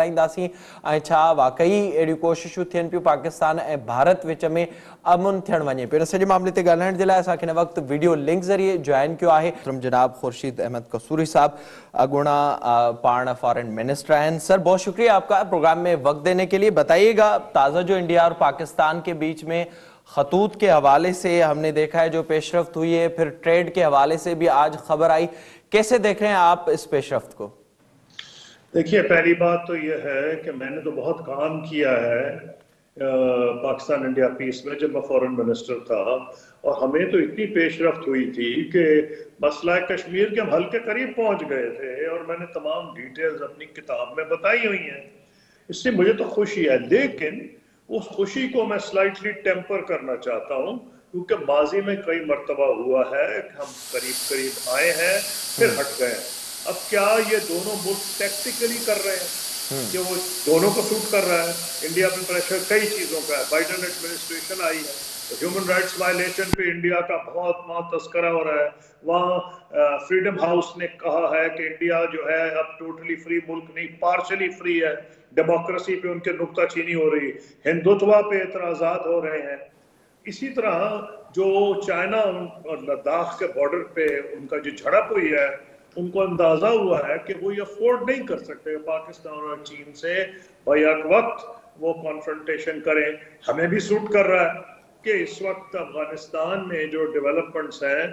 छा वाकई अहिड़ियूं कोशिशूं थियनि पियूं पाकिस्तान ऐं भारत विच में अमुन थियणु पियो। हिन सॼे मामले ते ॻाल्हाइण जे लाइ असांखे हिन वक़्तु वीडियो लिंक ज़रिए जॉइन कयो आहे। जनाब खुर्शीद अहमद कसूरी साहब अगुणा पाण फॉरेन मिनिस्टर आहिनि। सर, बहुत शुक्रिया आपका प्रोग्राम में वक्त देने के लिए। बताइएगा, ताज़ा जो इंडिया और पाकिस्तान के बीच में खतूत के हवाले से हमने देखा है, जो पेशरफ हुई है, फिर ट्रेड के हवाले से भी आज खबर आई। कैसे देख रहे हैं आप इस पेशरफ को? देखिए, पहली बात तो यह है कि मैंने तो बहुत काम किया है पाकिस्तान इंडिया पीस में जब मैं फॉरेन मिनिस्टर था और हमें तो इतनी पेशरफ हुई थी कि मसला कश्मीर के हम हल के करीब पहुँच गए थे और मैंने तमाम डिटेल्स अपनी किताब में बताई हुई हैं। इससे मुझे तो खुशी है, लेकिन उस खुशी को मैं स्लाइटली टेम्पर करना चाहता हूँ, क्योंकि माजी में कई मरतबा हुआ है हम करीब करीब आए हैं, फिर हट गए हैं। अब क्या ये दोनों मुल्क टैक्टिकली कर रहे हैं? हम्म। कि वो दोनों को सूट कर रहा है। इंडिया पे प्रेशर कई चीज़ों का है। बाइडन एडमिनिस्ट्रेशन आई है। ह्यूमन राइट्स वायलेशन पे इंडिया का बहुत बहुत तस्करा हो रहा है। वहाँ फ्रीडम हाउस ने कहा है कि इंडिया जो है अब टोटली फ्री मुल्क नहीं पार्शली फ्री है। डेमोक्रेसी पे उनके नुकताचीनी हो रही। है हिंदुत्वा पे एतराज़ात हो रहे हैं। इसी तरह जो चाइना और लद्दाख के बॉर्डर पे उनका जो झड़प हुई है उनको अंदाज़ा हुआ है कि वो ये अफोर्ड नहीं कर सकते पाकिस्तान और चीन से। भाई वक्त वो कॉन्फ्रंटेशन करें। हमें भी सूट कर रहा है कि इस वक्त अफ़गानिस्तान में जो डेवलपमेंट्स हैं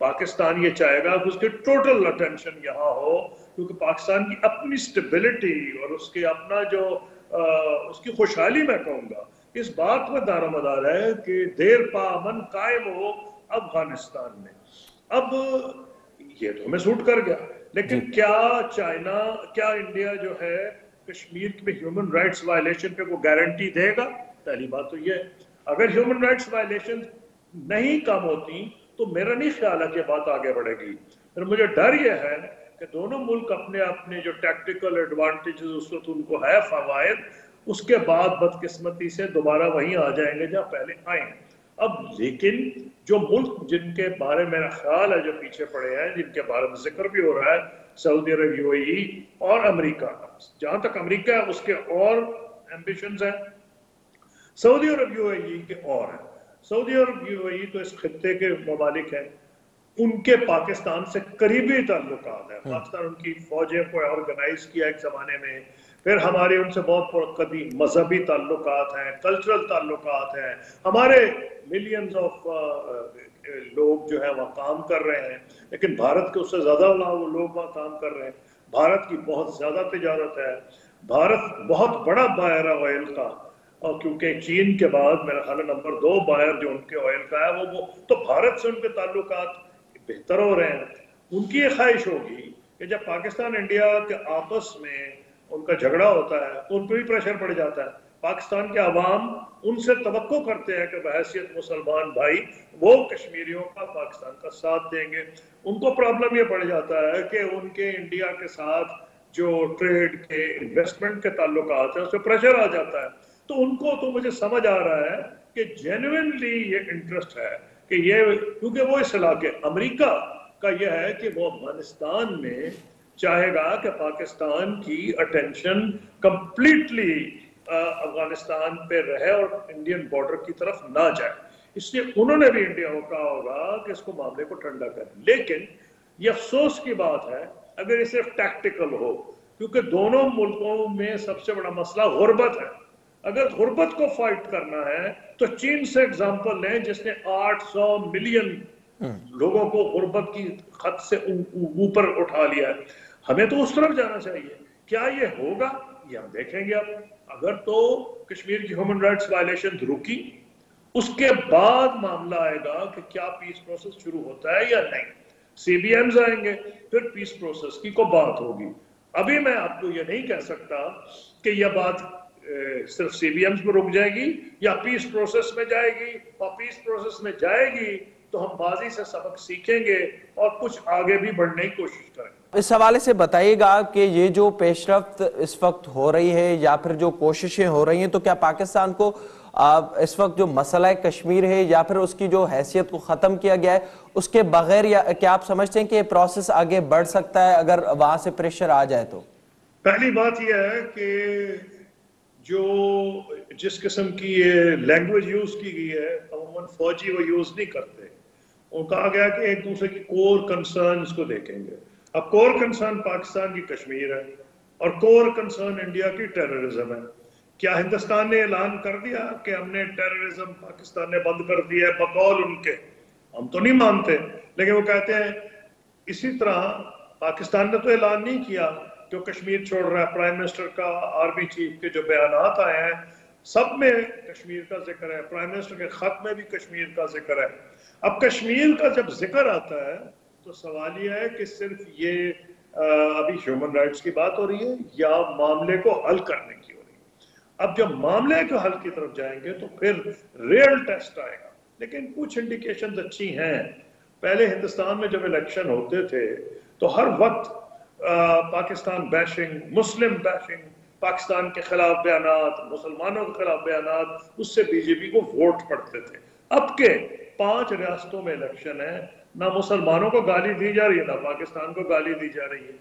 पाकिस्तान ये चाहेगा कि उसके टोटल अटेंशन यहाँ हो क्योंकि पाकिस्तान की अपनी स्टेबिलिटी और उसके अपना जो आ, उसकी खुशहाली मैं कहूँगा इस बात में दारोमदार है कि देर पामन कायम हो अफ़गानिस्तान में। अब ये तो हमें सूट कर गया। लेकिन क्या चाइना क्या इंडिया जो है कश्मीर में ह्यूमन राइट्स वायलेशन पे को गारंटी देगा? पहली बात तो ये अगर ह्यूमन राइट्स वायलेशन नहीं कम होती तो मेरा नहीं ख्याल है कि बात आगे बढ़ेगी। फिर मुझे डर यह है कि दोनों मुल्क अपने अपने जो टैक्टिकल एडवांटेज उस वक्त उनको है फवायद उसके बाद बदकिस्मती से दोबारा वहीं आ जाएँगे जहाँ पहले आए। अब लेकिन जो मुल्क जिनके बारे में ख्याल है जो पीछे पड़े हैं जिनके बारे में ज़िक्र भी हो रहा है सऊदी अरब यूएई और अमेरिका जहाँ तक अमेरिका है उसके और एम्बिशन है। सऊदी अरब यूएई के और है। सऊदी अरब यूएई तो इस खत्े के ममालिक हैं। उनके पाकिस्तान से करीबी ताल्लुक है। हाँ। पाकिस्तान उनकी फौजें को ऑर्गेनाइज किया एक जमाने में। फिर हमारे उनसे बहुत कभी मजहबी ताल्लुक हैं कल्चरल ताल्लुक हैं। हमारे मिलियंस ऑफ़ लोग जो है वहाँ काम कर रहे हैं। लेकिन भारत के उससे ज़्यादा वो लोग वहाँ काम कर रहे हैं। भारत की बहुत ज़्यादा तजारत है। भारत बहुत बड़ा बायर है ऑयल का। और क्योंकि चीन के बाद मेरा ख्याल नंबर दो बायर जो उनके ऑयल का है, वो वो तो भारत से उनके ताल्लुक बेहतर हो रहे हैं। उनकी ये ख्वाहिश होगी कि जब पाकिस्तान इंडिया के आपस में उनका झगड़ा होता है तो उन पर भी प्रेशर पड़ जाता है। पाकिस्तान के अवाम उनसे तो करते हैं कि बहसीत मुसलमान भाई, वो कश्मीरियों का पाकिस्तान का साथ देंगे। उनको प्रॉब्लम ये पड़ जाता है कि उनके इंडिया के साथ जो ट्रेड के इन्वेस्टमेंट के ताल्लुक हैं उस पर प्रेशर आ जाता है। तो उनको तो मुझे समझ आ रहा है कि जेनुनली ये इंटरेस्ट है कि ये, क्योंकि वो इस इलाके, अमरीका का यह है कि वो अफ़गानिस्तान में चाहेगा कि पाकिस्तान की अटेंशन कंप्लीटली अफ़गानिस्तान पे रहे और इंडियन बॉर्डर की तरफ़ ना जाए। इसलिए उन्होंने भी इंडिया को कहा होगा कि इसको मामले को ठंडा करें। लेकिन ये अफसोस की बात है अगर ये सिर्फ़ टैक्टिकल हो क्योंकि दोनों मुल्कों में सबसे बड़ा मसला गुर्बत है। अगर गुर्बत को फाइट करना है तो चीन से एग्ज़ाम्पल लें जिसने 800 मिलियन लोगों को गुर्बत की खत से ऊपर उठा लिया है। हमें तो उस तरफ़ जाना चाहिए। क्या ये होगा? ये हम देखेंगे अब। अगर तो कश्मीर की ह्यूमन राइट्स वायलेशन रुकी, उसके बाद मामला आएगा कि क्या पीस प्रोसेस शुरू होता है या नहीं। सीबीएम्स आएँगे, फिर पीस प्रोसेस की को बात होगी। अभी मैं आपको यह नहीं कह सकता कि यह बात सिर्फ़ सीबीएम्स में रुक जाएगी या पीस प्रोसेस में जाएगी। और पीस प्रोसेस में जाएगी तो हम बाजी से सबक सीखेंगे और कुछ आगे भी बढ़ने की कोशिश करेंगे। इस हवाले से बताइएगा कि ये जो पेशरफ्त इस वक्त हो रही है या फिर जो कोशिशें हो रही हैं तो क्या पाकिस्तान को इस वक्त जो मसला कश्मीर है या फिर उसकी जो हैसियत को ख़त्म किया गया है, उसके बगैर या, क्या आप समझते हैं कि ये प्रोसेस आगे बढ़ सकता है अगर वहाँ से प्रेशर आ जाए तो? पहली बात यह है कि जो जिस किस्म की ये लैंग्वेज यूज़ की गई है, अमूमन फौजी वो यूज़ नहीं करते। और कहा गया कि एक दूसरे की कोर कंसर्न को देखेंगे। अब कोर कंसर्न पाकिस्तान की कश्मीर है और कोर कंसर्न इंडिया की टेररिज्म है। क्या हिंदुस्तान ने ऐलान कर दिया कि हमने टेररिज्म पाकिस्तान ने बंद कर दिया है? बकौल उनके। हम तो नहीं मानते, लेकिन वो कहते हैं, इसी तरह पाकिस्तान ने तो ऐलान नहीं किया जो कश्मीर छोड़ रहा है। प्राइम मिनिस्टर का आर्मी चीफ के जो बयान आए हैं, सब में कश्मीर का ज़िक्र है। प्राइम मिनिस्टर के खत में भी कश्मीर का ज़िक्र है। अब कश्मीर का जब ज़िक्र आता है तो सवाल यह है कि सिर्फ़ ये अभी ह्यूमन राइट्स की बात हो रही है या मामले को हल करने की हो रही है? अब जब मामले को हल की तरफ़ जाएँगे तो फिर रियल टेस्ट आएगा। लेकिन कुछ इंडिकेशन अच्छी हैं। पहले हिंदुस्तान में जब इलेक्शन होते थे तो हर वक्त Pakistan bashing Muslim bashing Pakistan के खिलाफ बयान मुसलमानों के खिलाफ बयान उससे बीजेपी को वोट पड़ते थे। अब के पाँच रियासतों में इलेक्शन है ना मुसलमानों को गाली दी जा रही है ना पाकिस्तान को गाली दी जा रही है।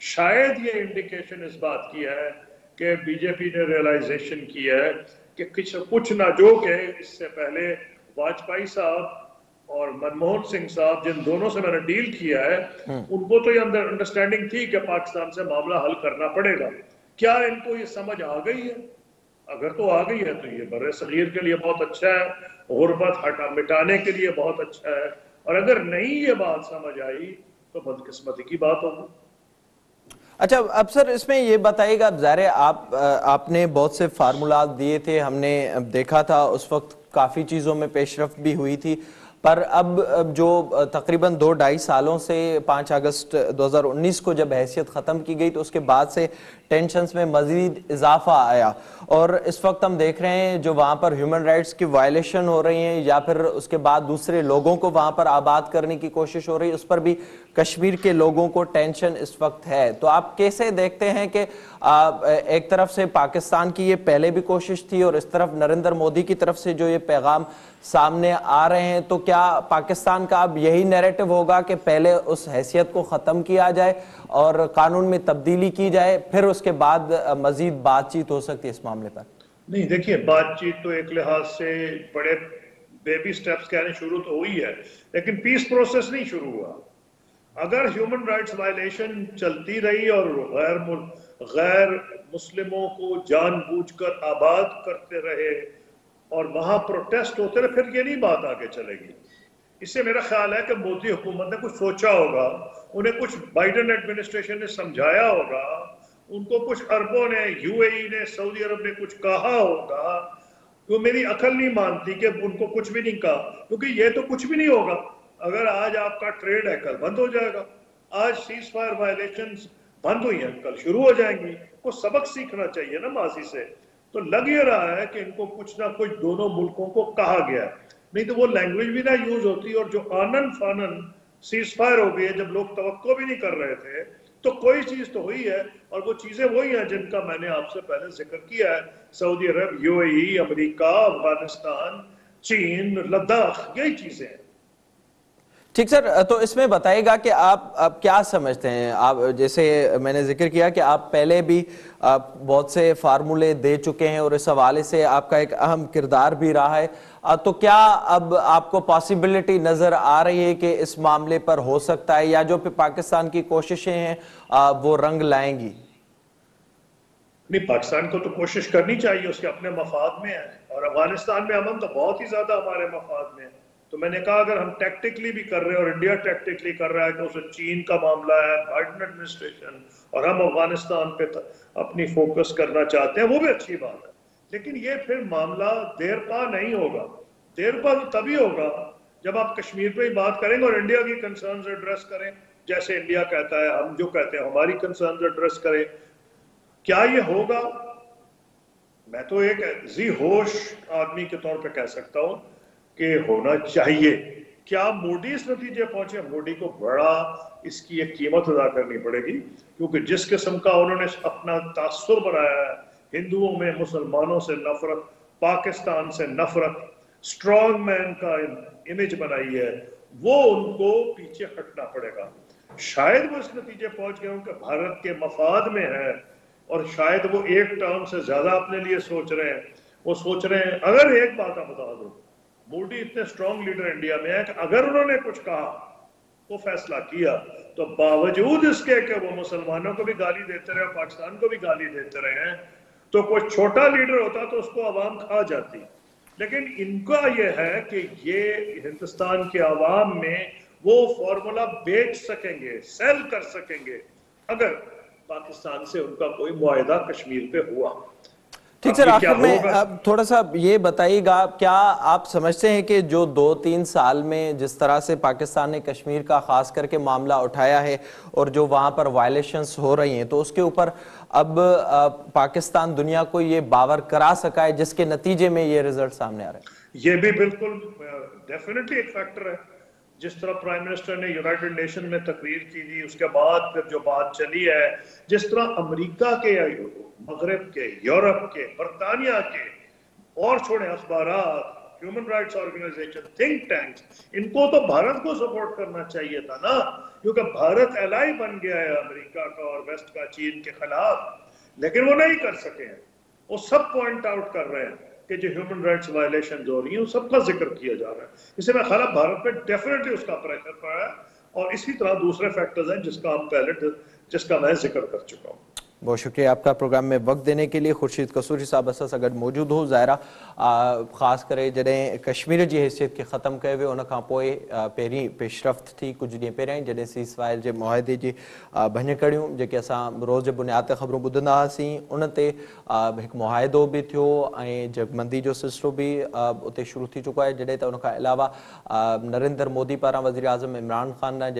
शायद ये इंडिकेशन इस बात की है कि बीजेपी ने रियलाइजेशन किया है कि कुछ कुछ ना जो के इससे पहले वाजपेयी साहब और मनमोहन सिंह साहब जिन दोनों से मैंने डील किया है हम्म। उनको तो ये अंदर अंडरस्टैंडिंग थी कि पाकिस्तान से मामला हल करना पड़ेगा। क्या इनको ये समझ आ गई है? अगर तो आ गई है तो ये बर सगीर के लिए बहुत अच्छा है गुर्बत हटा मिटाने के लिए बहुत अच्छा है और अगर नहीं ये बात समझ आई तो बदकिस्मती की बात होगी। अच्छा अब सर, इसमें ये बताइएगा, अब ज़ाहिर आप आपने बहुत से फार्मूला दिए थे, हमने देखा था, उस वक्त काफ़ी चीज़ों में पेशरफ भी हुई थी। पर अब जो तकरीबन दो ढाई सालों से पाँच अगस्त 2019 को जब हैसियत ख़त्म की गई तो उसके बाद से टेंशन्स में मज़ीद इजाफा आया। और इस वक्त हम देख रहे हैं जो वहाँ पर ह्यूमन राइट्स की वायलेशन हो रही हैं, या फिर उसके बाद दूसरे लोगों को वहाँ पर आबाद करने की कोशिश हो रही है, उस पर भी कश्मीर के लोगों को टेंशन इस वक्त है। तो आप कैसे देखते हैं कि एक तरफ़ से पाकिस्तान की ये पहले भी कोशिश थी, और इस तरफ़ नरेंद्र मोदी की तरफ़ से जो ये पैगाम सामने आ रहे हैं तो क्या पाकिस्तान का अब यही नैरेटिव होगा कि पहले उस हैसियत को ख़त्म किया जाए और कानून में तब्दीली की जाए, फिर उसके बाद मजीद बातचीत हो सकती है इस मामले पर? नहीं, देखिए, बातचीत तो एक लिहाज से बड़े बेबी स्टेप्स कहने शुरू तो हुई है, लेकिन पीस प्रोसेस नहीं शुरू हुआ। अगर ह्यूमन राइट्स वायलेशन चलती रही और गैर गैर मुस्लिमों को जानबूझकर आबाद करते रहे और वहाँ प्रोटेस्ट होते रहे, फिर ये नहीं बात आगे चलेगी। इससे मेरा ख्याल है कि मोदी हुकूमत ने कुछ सोचा होगा, उन्हें कुछ बाइडन एडमिनिस्ट्रेशन ने समझाया होगा, उनको कुछ अरबों ने यूएई ने सऊदी अरब ने कुछ कहा होगा तो मेरी अकल नहीं मानती कि उनको कुछ भी नहीं कहा, क्योंकि ये तो कुछ भी नहीं होगा। अगर आज आपका ट्रेड है, कल बंद हो जाएगा। आज सीज फायर वायलेशन बंद हुई है, कल शुरू हो जाएँगी। को सबक सीखना चाहिए ना माजी से। तो लग ये रहा है कि इनको कुछ ना कुछ दोनों मुल्कों को कहा गया है। नहीं तो वो लैंग्वेज भी ना यूज़ होती और जो आनंद फानन सीज फायर हो गई है, जब लोग तो भी नहीं कर रहे थे तो कोई चीज़ तो हुई है और वो चीज़ें वही हैं जिनका मैंने आपसे पहले ज़िक्र किया है। Saudi Arab UAE America, Afghanistan, चीन, लद्दाख, यही चीज़ें हैं। ठीक सर तो इसमें बताइएगा कि आप आप क्या समझते हैं? आप, जैसे मैंने ज़िक्र किया कि आप पहले भी, आप बहुत से फार्मूले दे चुके हैं और इस हवाले से आपका एक अहम किरदार भी रहा है। तो क्या अब आपको पॉसिबिलिटी नज़र आ रही है कि इस मामले पर हो सकता है या जो पाकिस्तान की कोशिशें हैं वो रंग लाएँगी? नहीं, पाकिस्तान को तो कोशिश करनी चाहिए, उसके अपने मफाद में है। और अफ़गानिस्तान में अमन तो बहुत ही ज़्यादा हमारे मफाद में है। तो मैंने कहा, अगर हम टैक्टिकली भी कर रहे हैं और इंडिया टैक्टिकली कर रहा है कि उसे चीन का मामला है बाइडन एडमिनिस्ट्रेशन और हम अफ़गानिस्तान पे अपनी फोकस करना चाहते हैं, वो भी अच्छी बात है। लेकिन ये फिर मामला देर पा नहीं होगा। देर पा तो तभी होगा जब आप कश्मीर पे ही बात करेंगे और इंडिया की कंसर्न एड्रेस करें। जैसे इंडिया कहता है, हम जो कहते हैं, हमारी कंसर्न एड्रेस करें। क्या ये होगा? मैं तो एक जी होश आदमी के तौर पर कह सकता हूँ कि होना चाहिए। क्या मोदी इस नतीजे पहुँचे? मोदी को बड़ा इसकी एक कीमत अदा करनी पड़ेगी, क्योंकि जिस किस्म का उन्होंने अपना तासुर बनाया है, हिंदुओं में, मुसलमानों से नफरत, पाकिस्तान से नफरत स्ट्रॉन्ग मैन का इमेज बनाई है, वो उनको पीछे हटना पड़ेगा। शायद वो इस नतीजे पहुँच गए कि भारत के मफाद में है, और शायद वो एक टर्म से ज़्यादा अपने लिए सोच रहे हैं। वो सोच रहे हैं, अगर एक बात आप बता दो मोदी इतने स्ट्रॉन्ग लीडर इंडिया में है कि अगर उन्होंने कुछ कहा वो फैसला किया तो बावजूद इसके कि वो मुसलमानों को भी गाली देते रहे पाकिस्तान को भी गाली देते रहे हैं तो कोई छोटा लीडर होता तो उसको आवाम खा जाती। लेकिन इनका यह है कि ये हिंदुस्तान के आवाम में वो फॉर्मूला बेच सकेंगे सेल कर सकेंगे, अगर पाकिस्तान से उनका कोई मुआदा कश्मीर पे हुआ। ठीक सर आखिर में थोड़ा सा ये बताइएगा क्या आप समझते हैं कि जो दो तीन साल में जिस तरह से पाकिस्तान ने कश्मीर का खास करके मामला उठाया है और जो वहाँ पर वायलेशंस हो रही हैं तो उसके ऊपर अब पाकिस्तान दुनिया को ये बावर करा सका है जिसके नतीजे में ये रिज़ल्ट सामने आ रहे हैं? ये भी बिल्कुल डेफिनेटली एक फैक्टर है। जिस तरह प्राइम मिनिस्टर ने यूनाइटेड नेशन में तकरीर की थी, उसके बाद फिर जो बात चली है, जिस तरह अमेरिका के, मगरब के, यूरोप के, बरतानिया के, और छोड़े अखबार human rights organization think tanks इनको तो भारत को सपोर्ट करना चाहिए था ना, क्योंकि भारत एलाई बन गया है अमेरिका का और वेस्ट का चीन के खिलाफ, लेकिन वो नहीं कर सके वो सब पॉइंट आउट कर रहे हैं। कि जो ह्यूमन राइट्स वायलेशन हो रही है, उन सबका ज़िक्र किया जा रहा है। इसे मैं खराब भारत में डेफिनेटली उसका प्रेशर पड़ा है और इसी तरह दूसरे फैक्टर्स हैं जिसका हम पहले, जिसका मैं ज़िक्र कर चुका हूँ। बहुत शुक्रिया आपका प्रोग्राम में वक्त देने के लिए। खुर्शीद कसूरी साहब अस अगर मौजूद हो ज़ाहिरा ख़ासि करे जॾहिं कश्मीर जी हैसियत खे ख़तमु कयो वियो उन पेशरफ़्त थी कुझु ॾींहं पहिरियाँ जॾहिं सीज़ फायर जे मुआदे जी भञकड़ियूं जेके असां रोज़ बुनियाद ते ख़बरूं ॿुधंदा उन ते हिकु मुआदो जगमंदी जो सिलसिलो बि उते शुरू थी चुको आहे। जॾहिं त उन अलावा नरेंद्र मोदी पारां वज़ीर आज़म इमरान ख़ान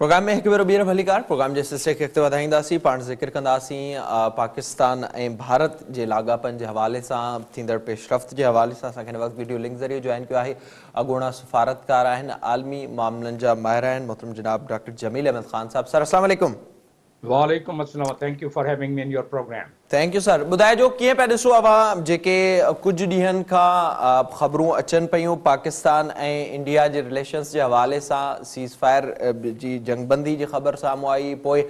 प्रोग्राम में हिकु भेरो ॿीहर भलीकार। प्रोग्राम जे सिलसिले खे अॻिते वधाईंदासीं पाण ज़िक्र कंदासीं पाकिस्तान ऐं भारत जे लाॻापनि जे हवाले सां पेशरफ़्त जे हवाले सां, असांखे वीडियो लिंक ज़रिए जॉइन कयो आहे। अॻूणा सफ़ारतकार आलमी मामलनि जा माहिर मोहतरम जनाब डॉक्टर जमील अहमद ख़ान साहब सर, अस्सलाम वालेकुम अस्सलाम। Thank you for having me in your program thank you sir ॿुधाइजो कीअं पिया ॾिसो अवां जेके कुझु ॾींहंनि खां ख़बरूं अचनि पियूं पाकिस्तान ऐं इंडिया जे रिलेशन्स जे हवाले सां सीज़ फायर जी जंगबंदी जी ख़बर साम्हूं आई पोइ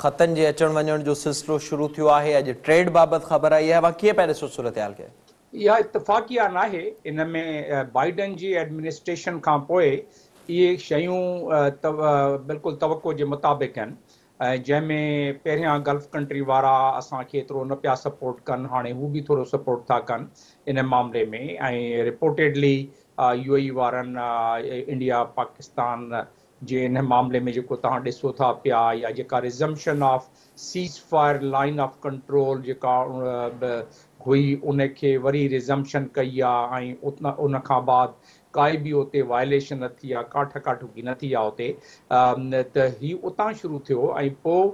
ख़तनि जे अचण वञण जो सिलसिलो शुरू थियो आहे अॼु ट्रेड बाबति ख़बर आई आहे अवां कीअं पिया ॾिसो सूरत हाल खे इहा इतफ़ाक़िया न आहे इन में बाइडन जी एडमिनिस्ट्रेशन खां पोइ इहे शयूं बिल्कुलु तवको जे मुताबिक़ आहिनि। जंहिंमें पहिरियाँ गल्फ कंट्री वारा असांखे एतिरो न पिया सपोर्ट कनि, हाणे हू बि थोरो सपोर्ट था कनि इन मामले में। रिपोर्टेडली यू ई वारनि इंडिया पाकिस्तान जे इन मामले में जेको तव्हां था पिया, या जेका resumption of ceasefire line of control जेका हुई उनखे वरी रिज़म्पशन कई आहे उन बाद काई बि उते वायलेशन न थी आहे का ठका ठुकी न थी आहे उते त हीउ उतां शुरू थियो। ऐं पोइ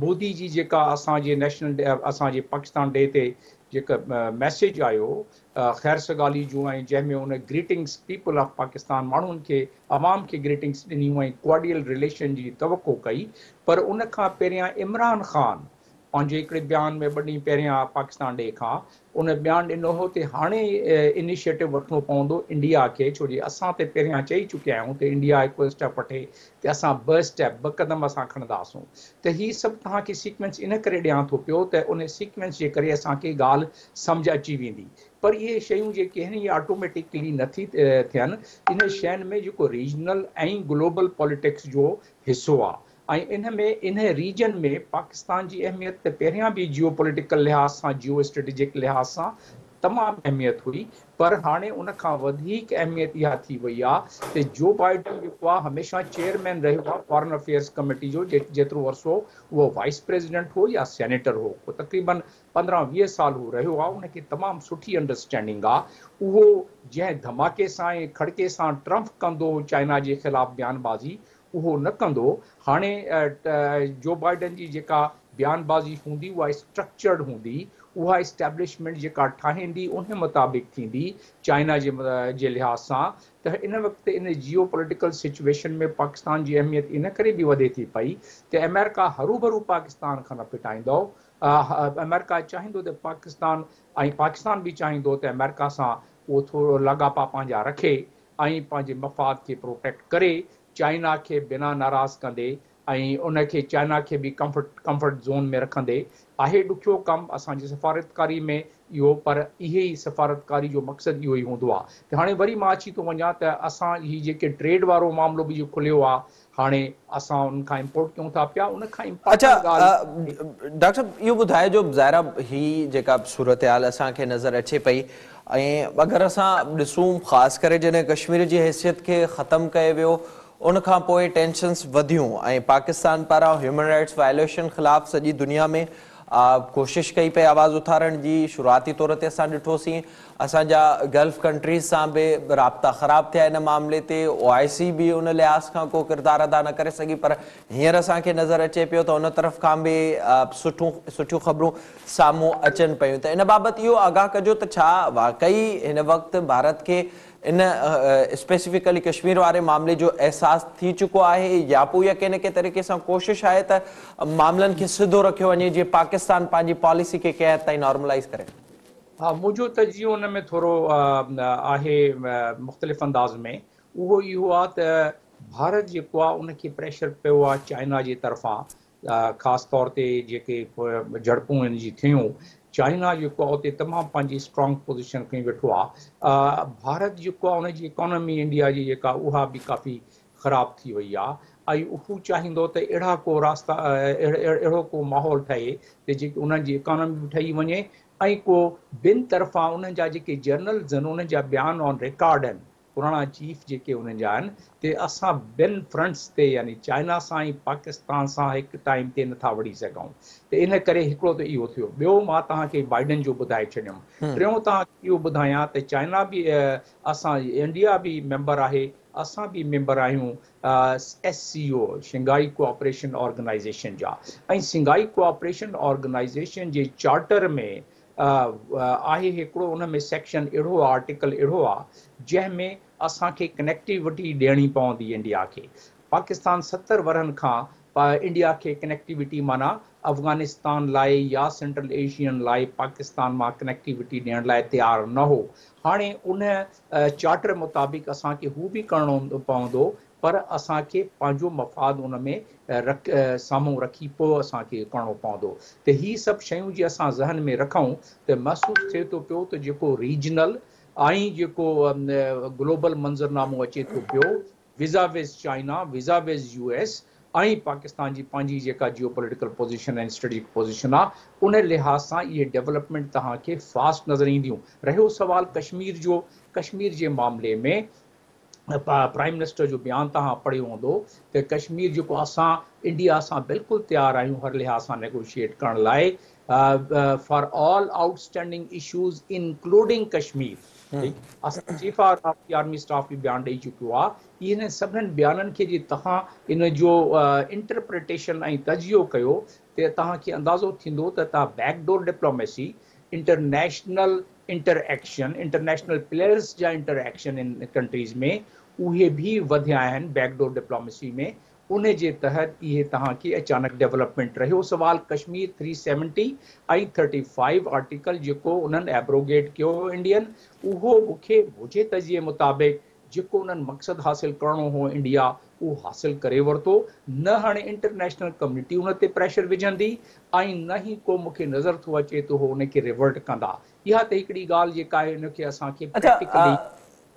मोदी जी जेका असांजे नेशनल डे असांजे पाकिस्तान डे ते जेका मैसेज आयो ख़ैर सगाली जूं, ऐं जंहिंमें उन ग्रीटिंग्स पीपल ऑफ़ पाकिस्तान, माण्हुनि खे, अवाम खे ग्रीटिंग्स ॾिनियूं, ऐं कोडियल रिलेशन जी तवको कई। पर उन खां पहिरियाँ इमरान ख़ान पंहिंजे हिकिड़े बयान में ॾींहं पहिरियाँ पाकिस्तान ॾे खां, उन बयानु ॾिनो हो त हाणे इनिशिएटिव वठिणो पवंदो इंडिया खे, छो जो असां चई चुकिया आहियूं इंडिया हिकु स्टेप वठे, त असां ॿ स्टेप ॿ क़दम असां खणंदासूं। त हीअ सभु तव्हांखे सीक्वेंस इन करे ॾियाँ थो पियो उन सीक्वेंस जे करे असांखे ॻाल्हि सम्झ अची वेंदी। पर इहे शयूं जेके आहिनि, इहे ऑटोमेटिकली नथी थियनि। इन शयुनि में जेको रीजनल ऐं ग्लोबल पॉलिटिक्स जो हिसो आहे। ऐं इन में, इन रीजन में पाकिस्तान जी अहमियत त बि जियो पॉलिटिकल लिहाज़ सां जियो स्ट्रेटेजिक लिहाज़ सां तमामु अहमियत हुई। पर हाणे उन अहमियत इहा आहे त जो बाइडन हमेशह चेयरमैन रहियो आहे अफेयर्स कमेटी जो जेतिरो अरसो उहो वाइस प्रेसिडेंट हो या सेनेटर हो। तक़रीबन पंद्रहं, वीह साल हू रहियो आहे। उनखे तमामु सुठी अंडरस्टैंडिंग आहे। जंहिं धमाके सां खड़के सां ट्रंप कंदो, चाइना जे ख़िलाफ़ु बयानबाज़ी उहो न कंदो। हाणे जो बाइडन जी बयानबाज़ी हूंदी, उहा स्ट्रक्चर्ड हूंदी। उहा इस्टेब्लिशमेंट जेका ठाहींदी, उन मुताबिक़ थींदी चाइना जे लिहाज़ सां। त इन वक़्तु इन जियो पॉलिटिकल सिचुएशन में पाकिस्तान जी अहमियत इन करे बि वधे थी पई त अमेरिका हरू भरू पाकिस्तान खां न फिटाईंदो अमेरिका चाहींदो त पाकिस्तान पाकिस्तान बि चाहींदो त अमेरिका सां उहो थोरो लाॻापा पंहिंजा रखे मफ़ाद खे प्रोटेक्ट करे। चाइना खे बिना नाराज़ कंदे ऐं उनखे चाइना खे बि कंफर्ट कंफर्ट ज़ोन में रखंदे। आहे ॾुखियो कमु असांजी सफ़ारतकारी में इहो पर इहे ई सफ़ारतकारी जो मक़सदु इहो ई हूंदो आहे त हाणे वरी माँ अची थो वञा त असां हीउ जेके ट्रेड वारो मामिलो बि खुलियो आहे हाणे असां उन खां इम्पोर्ट कयूं था पिया उन खां अच्छा डॉक्टर साहब इहो ॿुधाइजो ज़ाहिरा ही जेका सूरत हाल असांखे नज़र अचे पई ऐं अगरि असां ॾिसूं ख़ासि करे जॾहिं कश्मीर जी हैसियत खे ख़तमु कयो वियो उन टेंशन्स वधियूं पाकिस्तान पारां ह्यूमन राइट्स वायलेशन ख़िलाफ़ु सॼी दुनिया में कोशिशि कई पई आवाज़ उथारण जी। शुरूआती तौर ते असां ॾिठोसीं, असांजा गल्फ कंट्रीज़ सां बि राब्ता ख़राब थिया इन मामले ते। ओ आई सी बि उन लिहाज़ खां को किरदारु अदा न करे सघी, पर हींअर असांखे नज़र अचे पियो त उन तरफ़ खां बि सुठूं, सुठियूं ख़बरूं साम्हूं अचनि पियूं। त इन बाबति इहो आगाह कजो त वाक़ई हिन वक़्तु भारत खे इन स्पेसिफिकली कश्मीर वारे मामले जो अहसास थी चुको आहे, या पोइ कंहिं तरीक़े सां कोशिशि आहे त मामलनि खे सिधो रखियो वञे, जीअं पाकिस्तान पंहिंजी पॉलिसी खे कंहिं हद करे। हा मुंहिंजो तजियो हुन में थोरो आहे मुख़्तलिफ़ अंदाज़ में, उहो इहो आहे भारत जेको आहे प्रेशर पियो चाइना जे तरफ़ां ख़ासि तौर ते जेके झड़पूं हिन चाइना जेको आहे उते तमामु पंहिंजी स्ट्रॉन्ग पोज़ीशन खणी वेठो आहे भारत जेको आहे उनजी इकोनॉमी इंडिया जी जेका उहा काफ़ी ख़राबु थी वई आहे ऐं हू चाहींदो को रास्ता अहिड़ो को माहौल ठहे, त जेके उन्हनि जी इकोनॉमी बि ठही वञे को ॿिनि तरफ़ां उन्हनि जर्नल्स आहिनि बयान ऑन रिकॉर्ड पुराणा चीफ जेके उन्हनि जा आहिनि ते असां ॿिनि फ्रंट्स ते यानी चाइना सां ऐं पाकिस्तान सां हिकु टाइम ते नथा वड़ी सघूं। त इन करे हिकिड़ो त इहो थियो। ॿियो माँ तव्हांखे बाइडन जो ॿुधाए छॾियुमि। टियों तव्हांखे इहो ॿुधायां त चाइना बि असां इंडिया बि मेंबर आहे असां बि मेंबर आहियूं S C O Shanghai cooperation organization जा। ऐं सिंगाई कोऑपरेशन ऑर्गेनाइज़ेशन जे चार्टर में आहे हिकिड़ो उन में सेक्शन अहिड़ो आर्टिकल अहिड़ो आहे जंहिंमें असांखे कनेक्टिविटी ॾियणी पवंदी इंडिया खे। पाकिस्तान सतरि वरनि खां इंडिया खे कनेक्टिविटी माना अफ़गानिस्तान लाइ या सेंट्रल एशियन लाइ पाकिस्तान माँ कनेक्टिविटी ॾियण लाइ तयारु न हो। हाणे उन चार्टर मुताबिक़ असांखे हू बि करिणो पवंदो पर असांखे पंहिंजो मफ़ाद उन में रख साम्हूं रखी पोइ असांखे करिणो पवंदो। त हीअ सभु शयूं जीअं असां ज़हन में रखूँ, त महसूसु थिए थो पियो त जेको रीजनल ऐं जेको ग्लोबल मंज़रनामो अचे थो पियो vis-a-vis China vis-a-vis U S ऐं पाकिस्तान जी पंहिंजी जेका जियो पोलिटिकल पोज़ीशन ऐं स्ट्रेटिक पोज़ीशन आहे उन लिहाज़ सां इहे डेवलपमेंट तव्हांखे फास्ट नज़र ईंदियूं। रहियो सुवालु कश्मीर जो, कश्मीर जे मामले में प्राइम मिनिस्टर जो बयानु तव्हां पढ़ियो हूंदो त कश्मीर जेको असां इंडिया सां बिल्कुलु तयारु आहियूं हर लिहाज़ सां नेगोशिएट करण लाइ। For all outstanding issues including Kashmir chief of the army staff बि बयानु ॾेई चुकियो आहे इन सभिनीनि बयाननि खे जे तव्हां इन जो इंटरप्रिटेशन ऐं तजियो कयो त तव्हांखे अंदाज़ो थींदो त तव्हां backdoor diplomacy international interaction international players जा इंटरएक्शन इन कंट्रीज़ में उहे भी वधिया आहिनि बैकडोर डिप्लोमेसी में। उन जे तहत इहे तव्हांखे अचानक डेवलपमेंट रहियो सुवाल कश्मीर 370 ऐं 35 आर्टिकल जेको उन्हनि एब्रोगेट कयो इंडियन उहो मूंखे मुंहिंजे तजिए मुताबिक़ जेको उन्हनि मक़सदु हासिल करणो हो इंडिया उहो हासिल करे वरितो। न हाणे इंटरनेशनल कम्यूनिटी उन ते प्रेशर विझंदी। ऐं न ई को मूंखे नज़र थो अचे थो हो उनखे रिवर्ट कंदा। इहा त हिकिड़ी ॻाल्हि जेका आहे उनखे असांखे अच्छा प्रैक्टिकली अ,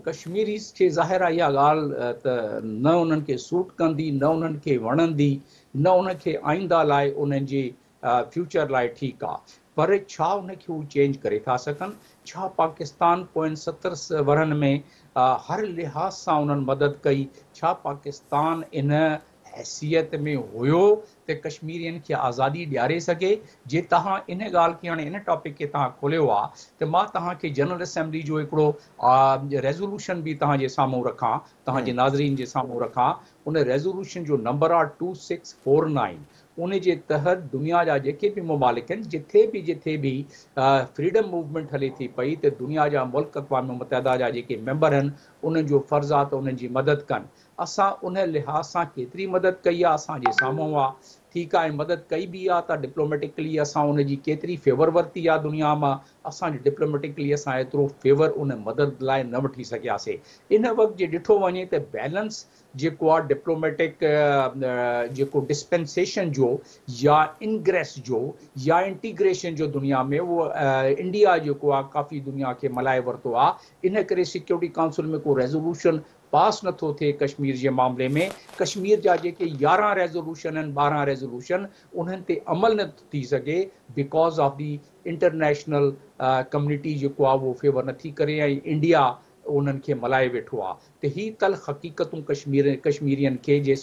कश्मीरीस खे ज़ाहिर आहे, इहा ॻाल्हि न उन्हनि सूट कंदी, न उन्हनि वणंदी, न उनखे आईंदा लाइ जे फ्यूचर लाइ ठीकु आहे। पर छा चेंज करे पाकिस्तान पोयनि सतरि वरनि में हर लिहाज़ सां उन्हनि मदद कई? पाकिस्तान इन हैसियत में हुयो त कश्मीरियुनि खे आज़ादी ॾियारे सघे। जे तव्हां इन ॻाल्हि खे हाणे इन टॉपिक खे तव्हां खोलियो आहे त माँ तव्हांखे जनरल असेंबली जो हिकिड़ो रेज़ोल्यूशन बि तव्हांजे साम्हूं रखां तव्हांजे नाज़रीन जे साम्हूं रखां। उन रेज़ोल्यूशन जो नंबर आहे टू सिक्स फोर नाइन उन जे तहत दुनिया जा जेके बि ममालिक आहिनि जिथे बि जिथे बि फ्रीडम मूवमेंट हले थी पई त दुनिया जा मुल्क अक़वाम मुतहदा जा जेके मेंबर आहिनि उन्हनि जो फ़र्ज़ु आहे त उन्हनि जी मदद कनि। असां उन लिहाज़ सां केतिरी मदद कई आहे? असांजे साम्हूं आहे ठीकु मदद कई बि आहे त डिप्लोमेटिकली असां उनजी केतिरी फेवर वरिती आहे दुनिया माँ? असांजी डिप्लोमेटिकली असां एतिरो फेवर उन मदद लाइ न वठी सघियासीं। इन वक़्तु जे ॾिठो वञे त बैलेंस जेको आहे डिप्लोमेटिक जेको डिस्पेंसेशन जो या इनग्रेस जो या इंटीग्रेशन जो दुनिया में, उहो इंडिया जेको काफ़ी दुनिया खे मल्हाए वरितो आहे। इन सिक्योरिटी काउंसिल में को रेज़ोल्यूशन पास नथो थिए कश्मीर जे मामले में। कश्मीर जा जेके यारहं रेज़ोल्यूशन आहिनि ॿारहं रेज़ोल्यूशन उन्हनि अमल न थी सघे because of the international community जेको आहे फेवर नथी करे ऐं इंडिया उन्हनि खे वेठो आहे त ही तल हक़ीक़तूं कश्मीर, कश्मीरियुनि खे जे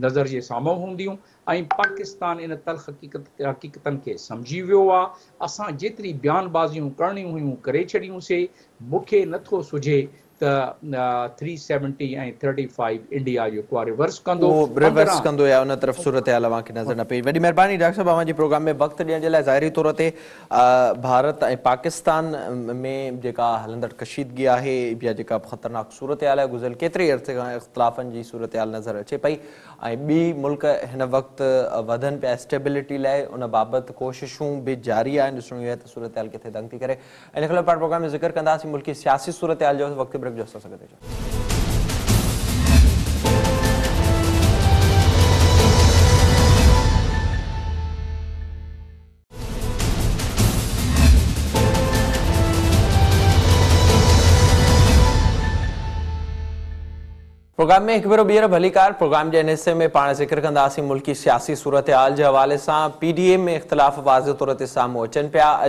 नज़र जे साम्हूं हूंदियूं ऐं पाकिस्तान इन तल हक़ीक़त, हक़ीक़तनि खे सम्झी वियो आहे असां जेतिरी बयानबाज़ियूं करणियूं हुयूं, करे छॾियूंसीं, मूंखे नथो सुझे त थ्री सेवनटी ऐं थर्टी फाइव इंडिया जेको आहे रिवर्स कंदो रिवर्स कंदो या उन तरफ़ सूरत हाल अव्हांखे नज़र न पई वॾी महिरबानी डॉक्टर साहब अव्हांजे प्रोग्राम में वक़्तु ॾियण जे लाइ ज़ाहिरी तौर ते भारत ऐं पाकिस्तान में जेका हलंदड़ कशीदगी आहे या जेका ख़तरनाक सूरत हाल आहे गुज़िरियल केतिरे अरसे खां इख़्तिलाफ़नि जी सूरत हाल नज़र अचे पई ऐं ॿी मुल्क हिन वक़्तु वधनि पिया स्टेबिलिटी लाइ उन बाबति कोशिशूं बि जारी आहिनि ॾिसणो इहो आहे त सूरत हाल किथे दंग थी करे इन खां पाण प्रोग्राम में ज़िक्र कंदासीं मुल्की सियासी सूरत हाल जो वक़्तु ब्रेक जो असां सां प्रोग्राम में हिकु भेरो ॿीहर भलीकार प्रोग्राम जे हिन हिसे में पाण ज़िक्र कंदासीं मुल्की सियासी सूरत हाल जे हवाले सां पी डी एम में इख़्तिलाफ़ वाज़े तौर ते साम्हूं अचनि पिया। आ,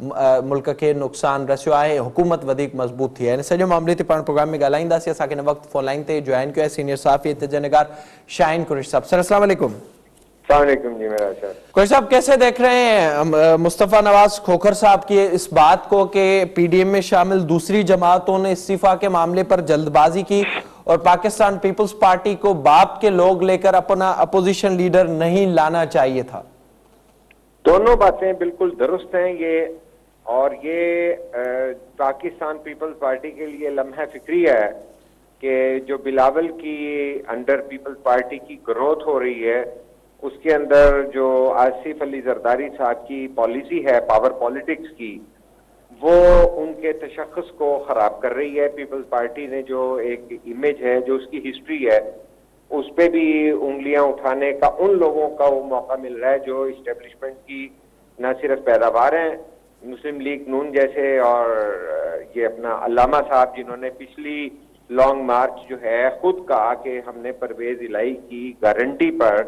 मुल्क खे नुक़सानु रसियो आहे हुकूमत वधीक मज़बूत थी आहे। सॼो मामले ते पाण प्रोग्राम में ॻाल्हाईंदासीं। असांखे हिन वक़्तु फ़ोन लाइन ते जॉइन कयो आहे सीनियर साफ़ी तजनिगार शाहिन कुरेश साहब। सर मेरा सर कुरेश साहब कैसे देख रहे हैं मुस्तफ़ा नवाज़ खोखर साहब की इस बात को कि पीडीएम में शामिल दूसरी जमातों ने इस्तीफा के मामले पर जल्दबाजी की और पाकिस्तान पीपल्स पार्टी को बाप के लोग लेकर अपना अपोजिशन लीडर नहीं लाना चाहिए था? दोनों बातें बिल्कुल दुरुस्त हैं। ये और ये पाकिस्तान पीपल्स पार्टी के लिए लम्हा फिक्री है कि जो बिलावल की अंडर पीपल्स पार्टी की ग्रोथ हो रही है, उसके अंदर जो आसिफ अली जरदारी साहब की पॉलिसी है, पावर पॉलिटिक्स की, वो उनके तशखस को खराब कर रही है। पीपल्स पार्टी ने जो एक इमेज है, जो उसकी हिस्ट्री है, उस पर भी उंगलियाँ उठाने का उन लोगों का वो मौका मिल रहा है जो इस्टेब्लिशमेंट की न सिर्फ़ पैदावार हैं मुस्लिम लीग नून जैसे और ये अपना अल्लामा साहब जिन्होंने पिछली लॉन्ग मार्च जो है, खुद कहा कि हमने परवेज इलाई की गारंटी पर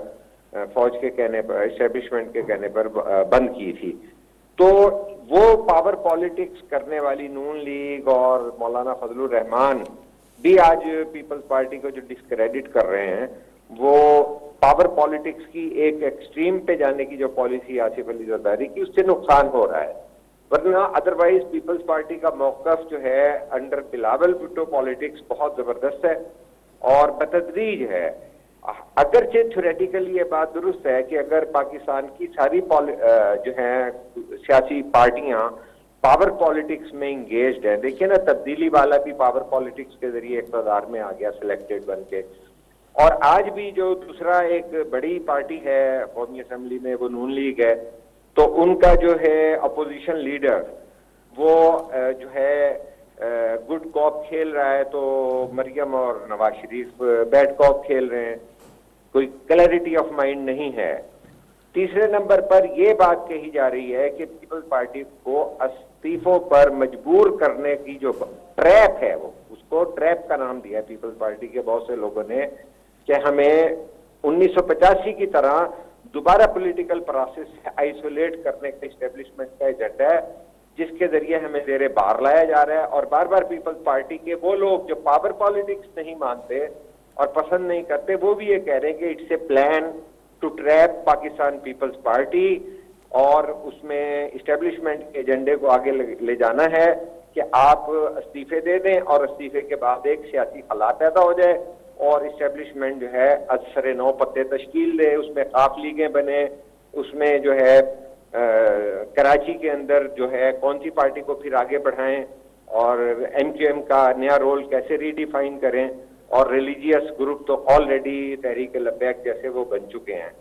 फौज के कहने पर इस्टेब्लिशमेंट के कहने पर बंद की थी। तो वो पावर पॉलिटिक्स करने वाली नून लीग और मौलाना फजलुर रहमान भी आज पीपल्स पार्टी को जो डिस्क्रेडिट कर रहे हैं, वो पावर पॉलिटिक्स की एक एक्सट्रीम पे जाने की जो पॉलिसी आसिफ अली जरदारी की, उससे नुकसान हो रहा है। वरना अदरवाइज़ पीपल्स पार्टी का मौकफ जो है अंडर बिलावल भुट्टो पॉलिटिक्स बहुत ज़बरदस्त है और बतदरीज है। अगरचे थ्योरेटिकली ये बात दुरुस्त है कि अगर पाकिस्तान की सारी जो है, सियासी पार्टियाँ पावर पॉलिटिक्स में इंगेज है। देखिए ना, तब्दीली वाला भी पावर पॉलिटिक्स के ज़रिए इकतदार में आ गया सिलेक्टेड बन के और आज भी जो दूसरा एक बड़ी पार्टी है कौमी असम्बली में, वो नून लीग है। तो उनका जो है अपोजिशन लीडर वो जो है गुड कॉप खेल रहा है तो मरियम और नवाज़ शरीफ बैड कॉप खेल रहे हैं। कोई क्लैरिटी ऑफ़ माइंड नहीं है। तीसरे नंबर पर यह बात कही जा रही है कि पीपल्स पार्टी को इस्तीफों पर मजबूर करने की जो ट्रैप है, वो, उसको ट्रैप का नाम दिया है। पीपल्स पार्टी के बहुत से लोगों ने कि हमें 1985 की तरह दोबारा पॉलिटिकल प्रोसेस आइसोलेट करने का इस्टेब्लिशमेंट का एजेंडा है, जिसके ज़रिए हमें जेरे बाहर लाया जा रहा है और बार बार पीपल्स पार्टी के वो लोग जो पावर पॉलिटिक्स नहीं मानते और पसंद नहीं करते, वो भी ये कह रहे हैं कि it's a plan to trap Pakistan peoples party और उसमें इस्टेब्लिशमेंट के एजेंडे को आगे ले जाना है कि आप इस्तीफे दे दें और इस्तीफे के बाद एक सियासी हालात पैदा हो जाए। और इस्टेब्लिशमेंट जो है असर नौ पत्ते तश्कील दे उसमें खाफ लीगें बने उसमें जो है अ, कराची के अंदर जो है कौन सी पार्टी को फिर आगे बढ़ाएँ और एम क्यू एम का नया रोल कैसे रीडिफाइन करें और रिलीजियस ग्रुप तो ऑलरेडी तहरीक लब्बैक जैसे वो बन चुके हैं।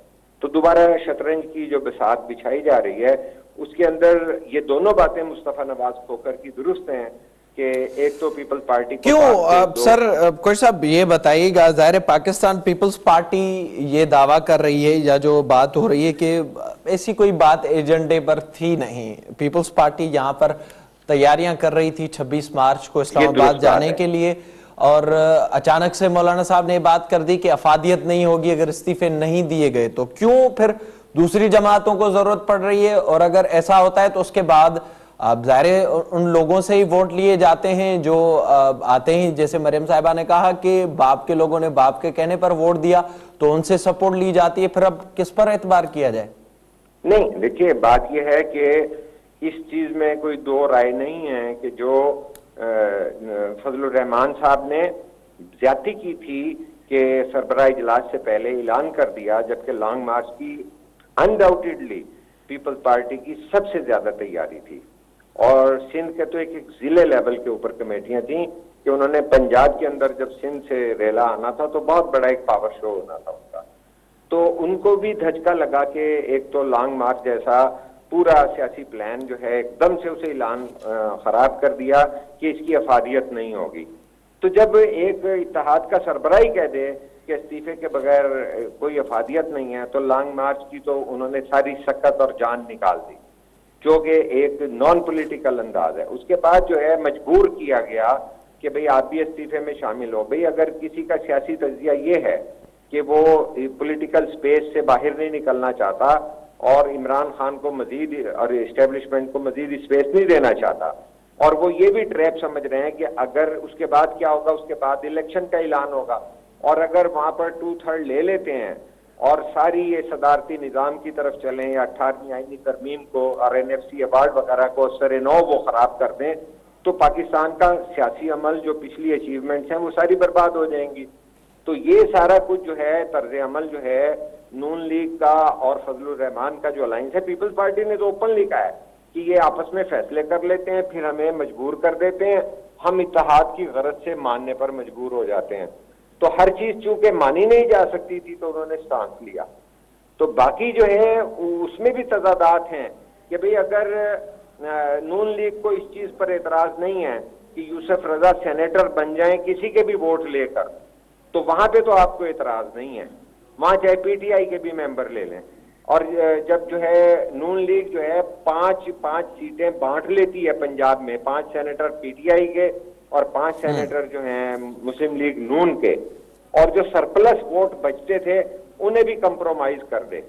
तो दोबारा शतरंज की जो बसात बिछाई जा रही है उसके अंदर ये दोनों बातें मुस्तफ़ा नवाज़ खोकर की दुरुस्त हैं। कि एक तो पीपल्स पार्टी क्यों? अब सर कोई साहब ये बताइएगा ज़ाहिर है पाकिस्तान पीपल्स पार्टी ये दावा कर रही है या जो बात हो रही है कि ऐसी कोई बात एजेंडे पर थी नहीं। पीपल्स पार्टी यहाँ पर तैयारियाँ कर रही थी 26 मार्च को इस्लामाबाद जाने के लिए। और अचानक से मौलाना साहब ने बात कर दी कि अफादियत नहीं होगी अगर इस्तीफे नहीं दिए गए तो क्यों फिर दूसरी जमातों को ज़रूरत पड़ रही है? और अगर ऐसा होता है तो उसके बाद अब ज़ाहिर उन लोगों से ही वोट लिए जाते हैं जो आते ही। जैसे मरियम साहिबा ने कहा कि बाप के लोगों ने बाप के कहने पर वोट दिया तो उनसे सपोर्ट ली जाती है। फिर अब किस पर एतबार किया जाए? नहीं, देखिए, बात यह है कि इस चीज़ में कोई दो राय नहीं है कि जो फजलुर रहमान साहब ने ज़्यादा की थी कि सरबराह इजलास से पहले ऐलान कर दिया, जबकि लॉन्ग मार्च की अनडाउटेडली पीपल्स पार्टी की सबसे ज़्यादा तैयारी थी। और सिंध के तो एक एक ज़िले लेवल के ऊपर कमेटियाँ थी कि उन्होंने पंजाब के अंदर जब सिंध से रेला आना था तो बहुत बड़ा एक पावर शो होना था उनका। तो उनको भी धचका लगा के एक तो लॉन्ग मार्च जैसा पूरा सियासी प्लान जो है एकदम से उसे ऐलान खराब कर दिया कि इसकी अफादियत नहीं होगी। तो जब एक इतिहाद का सरबरा ही कह दे कि इस्तीफे के बगैर कोई अफादियत नहीं है तो लॉन्ग मार्च की तो उन्होंने सारी शकत और जान निकाल दी। जो कि एक नॉन पॉलिटिकल अंदाज है। उसके बाद जो है, मजबूर किया गया कि भाई आप भी इस्तीफे में शामिल हो। भाई अगर किसी का सियासी तजिया ये है कि वो पॉलिटिकल स्पेस से बाहर नहीं निकलना चाहता और इमरान खान को मजीद और इस्टेब्लिशमेंट को मजीद स्पेस नहीं देना चाहता और वो ये भी ट्रैप समझ रहे हैं कि अगर उसके बाद क्या होगा, उसके बाद इलेक्शन का ऐलान होगा। और अगर वहाँ पर टू थर्ड ले लेते हैं और सारी ये सदारती निज़ाम की तरफ़ चलें या अठारहवीं आईनी तरमीम को और एन एफ़ सी अवार्ड वगैरह को सर नौ वो खराब कर दें तो पाकिस्तान का सियासी अमल जो पिछली अचीवमेंट्स हैं वो सारी बर्बाद हो जाएँगी। तो ये सारा कुछ जो है, तर्ज अमल जो है, नून लीग का और फजलुर रहमान का जो अलायंस है पीपल्स पार्टी ने तो ओपनली कहा है कि ये आपस में फैसले कर लेते हैं, फिर हमें मजबूर कर देते हैं, हम इतिहाद की गरज से मानने पर मजबूर हो जाते हैं। तो हर चीज़ चूँकि मानी नहीं जा सकती थी तो उन्होंने सांस लिया। तो बाकी जो है उसमें भी तजादात हैं कि भाई अगर नून लीग को इस चीज़ पर एतराज़ नहीं है कि यूसुफ रजा सेनेटर बन जाए किसी के भी वोट लेकर तो वहाँ पे तो आपको एतराज़ नहीं है। वहाँ चाहे पीटीआई के भी मेंबर ले लें। और जब जो है, नून लीग जो है, पाँच पाँच सीटें बांट लेती है पंजाब में, पाँच सेनेटर पीटीआई के और पाँच हम्म। सेनेटर जो हैं मुस्लिम लीग नून के और जो सरप्लस वोट बचते थे उन्हें भी कंप्रोमाइज कर दे।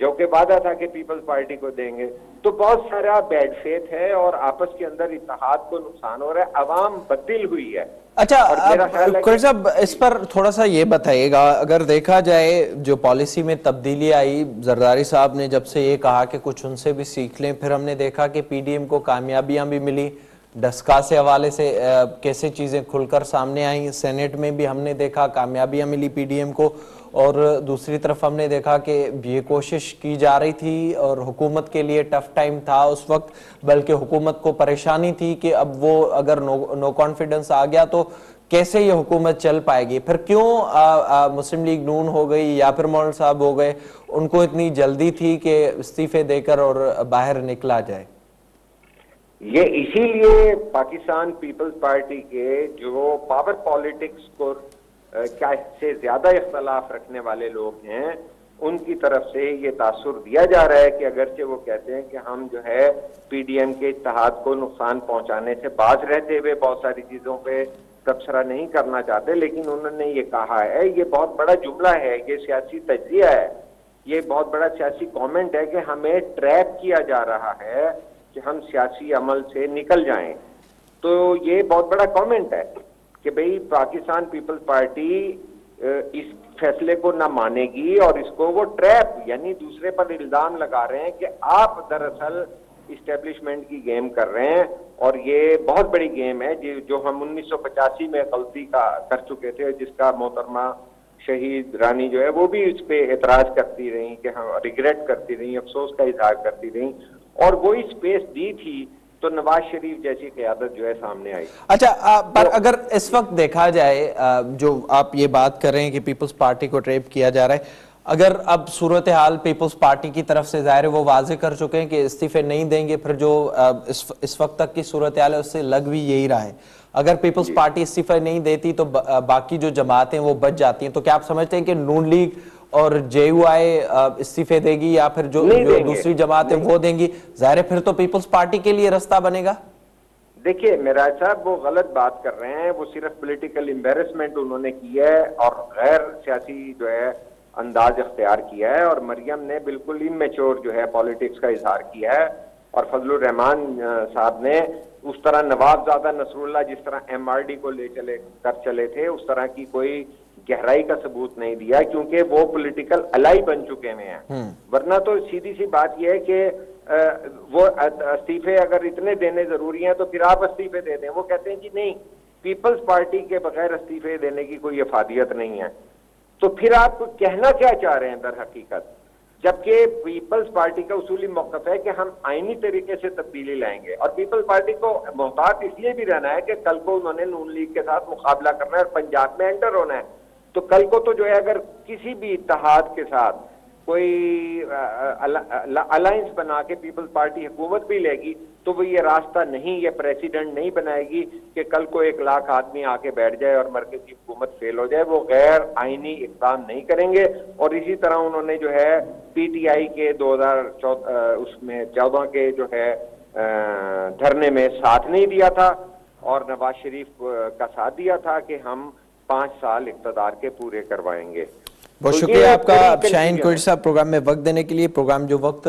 जो कि वादा था कि पीपल्स पार्टी को देंगे। तो बहुत सारा बैड फेथ है और आपस के अंदर इतिहाद को नुकसान हो रहा है अवाम बदल हुई है। अच्छा साहब इस पर थोड़ा सा ये बताइएगा अगर देखा जाए जो पॉलिसी में तब्दीली आई जरदारी साहब ने जब से ये कहा कि कुछ उनसे भी सीख लें फिर हमने देखा कि पीडीएम को कामयाबियाँ भी मिली डस्का से हवाले से कैसे चीज़ें खुलकर सामने आई। सेनेट में भी हमने देखा कामयाबियाँ मिली पीडीएम को और दूसरी तरफ़ हमने देखा कि ये कोशिश की जा रही थी और हुकूमत के लिए टफ टाइम था उस वक्त बल्कि हुकूमत को परेशानी थी कि अब वो अगर नो नो कॉन्फिडेंस आ गया तो कैसे ये हुकूमत चल पाएगी? फिर क्यों आ, आ, मुस्लिम लीग नून हो गई या फिर मौल साहब हो गए उनको इतनी जल्दी थी कि इस्तीफे देकर और बाहर निकला जाए? ये इसीलिए पाकिस्तान पीपल्स पार्टी के जो पावर पॉलिटिक्स को क्या से ज़्यादा इख्तलाफ रखने वाले लोग हैं, उनकी तरफ़ से ये तासुर दिया जा रहा है कि अगरचे वो कहते हैं कि हम जो है पीडीएम के इतिहाद को नुकसान पहुँचाने से बाज रहते हुए बहुत सारी चीज़ों पे तबसरा नहीं करना चाहते, लेकिन उन्होंने ये कहा है, ये बहुत बड़ा जुमला है, ये सियासी तजिया है, ये बहुत बड़ा सियासी कमेंट है कि हमें ट्रैप किया जा रहा है कि हम सियासी अमल से निकल जाएँ। तो ये बहुत बड़ा कमेंट है कि भाई पाकिस्तान पीपल्स पार्टी इस फैसले को ना मानेगी और इसको वो ट्रैप यानी दूसरे पर इल्ज़ाम लगा रहे हैं कि आप दरअसल इस्टेब्लिशमेंट की गेम कर रहे हैं। और ये बहुत बड़ी गेम है जो हम उन्नीस सौ पचासी में गलती का कर चुके थे, जिसका मोहतरमा शहीद रानी जो है वो भी इस पे एतराज़ करती रही कि हम रिग्रेट करती रही, अफसोस का इजहार करती रही। और वो स्पेस दी थी तो नवाज़ शरीफ जैसी क्यादत जो है सामने आई। अच्छा आ, पर तो, अगर इस वक्त देखा जाए जो आप ये बात कर रहे हैं कि पीपल्स पार्टी को ट्रेप किया जा रहा है अगर अब सूरत हाल पीपल्स पार्टी की तरफ़ से ज़ाहिर है वो वाजे कर चुके हैं कि इस्तीफे नहीं देंगे फिर जो इस, इस वक्त तक की सूरत हाल है उससे लग भी यही रहा है। अगर पीपल्स पार्टी इस्तीफा नहीं देती तो बाकी जो जमातें वो बच जाती हैं। तो क्या आप समझते हैं कि नून लीग और जेयूआई इस्तीफे देगी या फिर जो, जो दूसरी जमात है वो देंगी। ज़ाहिर फिर तो पीपल्स पार्टी के लिए रास्ता बनेगा। देखिए मेराज साहब वो गलत बात कर रहे हैं। वो सिर्फ़ पॉलिटिकल एम्बेरसमेंट उन्होंने की है और गैर सियासी जो है अंदाज अख्तियार किया है और मरियम ने बिल्कुल इमेच्योर जो है पॉलिटिक्स का इजहार किया है। और फजल रहमान साहब ने उस तरह नवाबजादा नसरुल्ला जिस तरह एमआरडी को ले चले कर चले थे उस तरह की कोई गहराई का सबूत नहीं दिया क्योंकि वो पॉलिटिकल अलाई बन चुके हुए हैं। हम्म। वरना तो सीधी सी बात यह है कि वो इस्तीफे अगर इतने देने ज़रूरी हैं तो फिर आप इस्तीफे दे दें। वो कहते हैं कि नहीं पीपल्स पार्टी के बगैर इस्तीफे देने की कोई अफादियत नहीं है। तो फिर आप कहना क्या चाह रहे हैं दर हकीकत? जबकि पीपल्स पार्टी का उसूली मौकफ है कि हम आईनी तरीके से तब्दीली लाएँगे। और पीपल्स पार्टी को मोहतात इसलिए भी रहना है कि कल को उन्होंने नून लीग के साथ मुकाबला करना है और पंजाब में एंटर होना है। तो कल को तो जो है अगर किसी भी इतिहाद के साथ कोई अलायंस बना के पीपल्स पार्टी हुकूमत भी लेगी तो वो ये रास्ता नहीं, ये प्रेसिडेंट नहीं बनाएगी कि कल को एक लाख आदमी आके बैठ जाए और मरकजी हुकूमत फेल हो जाए। वो गैर आईनी इकदाम नहीं करेंगे और इसी तरह उन्होंने जो है पीटीआई के दो हज़ार चौदह उसमें चौदह के जो है धरने में साथ नहीं दिया था और नवाज़ शरीफ का साथ दिया था कि हम पाँच साल इकतदार के पूरे करवाएँगे। बहुत तो शुक्रिया आपका। शाहीन कोइट साहब प्रोग्राम में वक्त देने के लिए प्रोग्राम जो वक्त